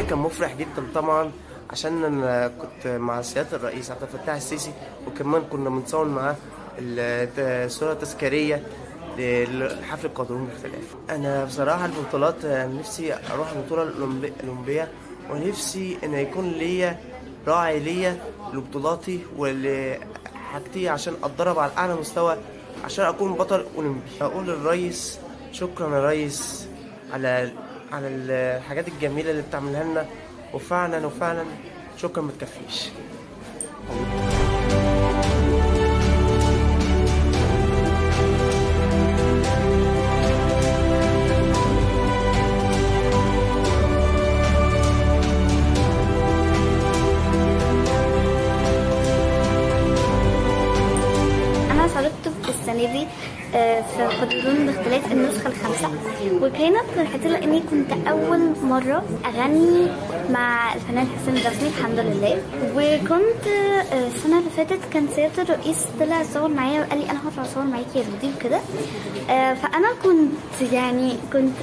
كان مفرح جدا طبعا عشان أنا كنت مع سيادة الرئيس عبد الفتاح السيسي وكمان كنا بنصور معاه الصورة التذكاريه لحفل القادرون باختلاف. أنا بصراحة البطولات نفسي أروح البطولة الأولمبية ونفسي إن يكون ليا راعي ليا لبطولاتي ولحاجتي عشان أتدرب على أعلى مستوى عشان أكون بطل أولمبي. أقول للريس شكرا يا ريس على على الحاجات الجميلة اللي بتعملها لنا. وفعلا وفعلا شكرا ما تكفيش. أنا السنة دي في قدرون باختلاف النسخة الخامسة. وكانت فرحتي لاني كنت أول مرة أغني مع الفنان حسين الرسمي الحمد لله. وكنت آه، السنة اللي فاتت كان سيادة الرئيس طلع يصور معايا وقال لي أنا هطلع اصور معاكي يا رودي وكده. آه، فأنا كنت يعني كنت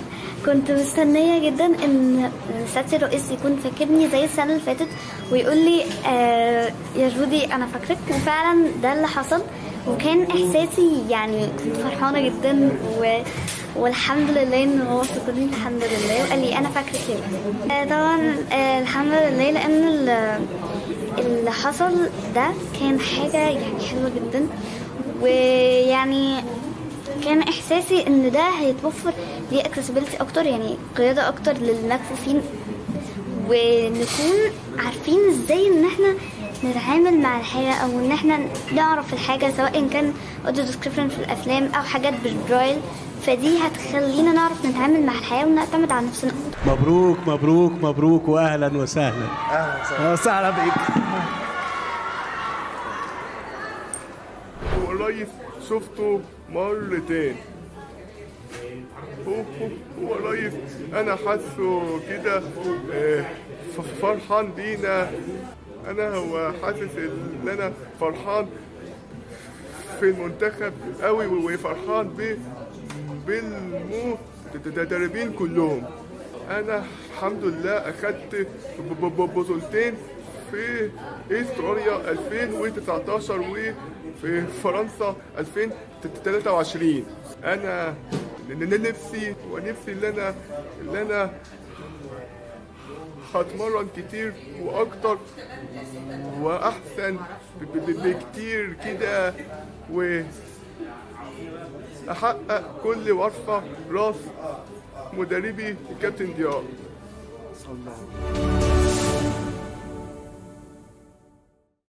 كنت مستنية جدا إن سيادة الرئيس يكون فاكرني زي السنة اللي فاتت ويقول لي آه يا جودي أنا فاكرك. وفعلا ده اللي حصل. وكان إحساسي يعني كنت فرحانة جدا و... والحمد لله إن هو فكرني الحمد لله. وقال لي أنا فاكرك يا آه طبعا آه الحمد لله لأن ال- اللي حصل ده كان حاجة يعني حلوة جدا. ويعني كان إحساسي إن ده هيتوفر ليه اكسسبيلتي أكتر يعني قيادة أكتر للمكفوفين ونكون عارفين إزاي إن إحنا نتعامل مع الحاجة أو إن إحنا نعرف الحاجة سواء كان audio description في الأفلام أو حاجات بالبرايل فدي هتخلينا نعرف نتعامل مع الحياة ونعتمد على نفسنا. أكتر مبروك مبروك مبروك واهلا وسهلا. أهلا وسهلا. بيك. والريس شفته مرتين. ريس أنا حاسه كده آه، فرحان بينا. أنا هو حاسس إن أنا فرحان في المنتخب قوي وفرحان ب بالمدربين كلهم. أنا الحمد لله أخدت بطولتين في استراليا 2019 وفي فرنسا 2023 أنا نفسي ونفسي اللي أنا اللي أنا هتمرن كتير وأكتر وأحسن بكتير كده و أحقق كل وارفع راس مدربي الكابتن ضياء